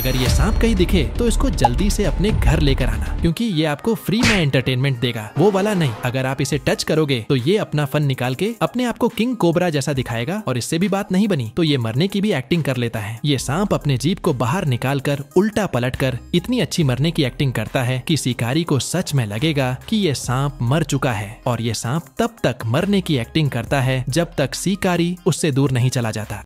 अगर ये सांप कहीं दिखे तो इसको जल्दी से अपने घर लेकर आना, क्योंकि ये आपको फ्री में एंटरटेनमेंट देगा। वो वाला नहीं। अगर आप इसे टच करोगे तो ये अपना फन निकाल के अपने आप को किंग कोबरा जैसा दिखाएगा, और इससे भी बात नहीं बनी तो ये मरने की भी एक्टिंग कर लेता है। ये सांप अपने जीप को बाहर निकाल कर उल्टा पलट कर इतनी अच्छी मरने की एक्टिंग करता है की शिकारी को सच में लगेगा की ये सांप मर चुका है। और ये सांप तब तक मरने की एक्टिंग करता है, जब तक शिकारी उससे दूर नहीं चला जाता।